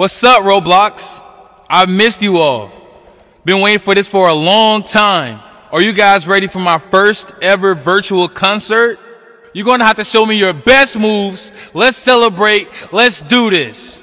What's up, Roblox? I've missed you all. Been waiting for this for a long time. Are you guys ready for my first ever virtual concert? You're gonna have to show me your best moves. Let's celebrate. Let's do this.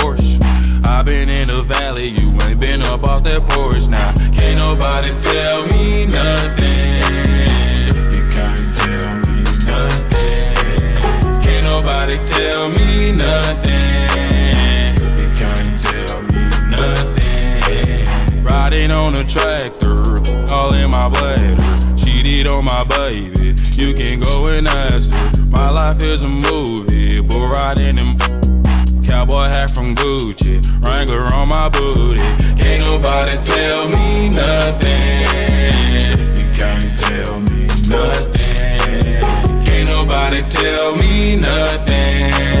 I've been in the valley, you ain't been up off that porch now. Can't nobody tell me nothing. You can't tell me nothing. Can't nobody tell me nothing. You can't tell me nothing. Riding on a tractor, all in my bladder. Cheated on my baby, you can go and ask her. My life is a movie, but riding in cowboy hat from Gucci, Wrangler on my booty. Can't nobody tell me nothing. You can't tell me nothing. Can't nobody tell me nothing.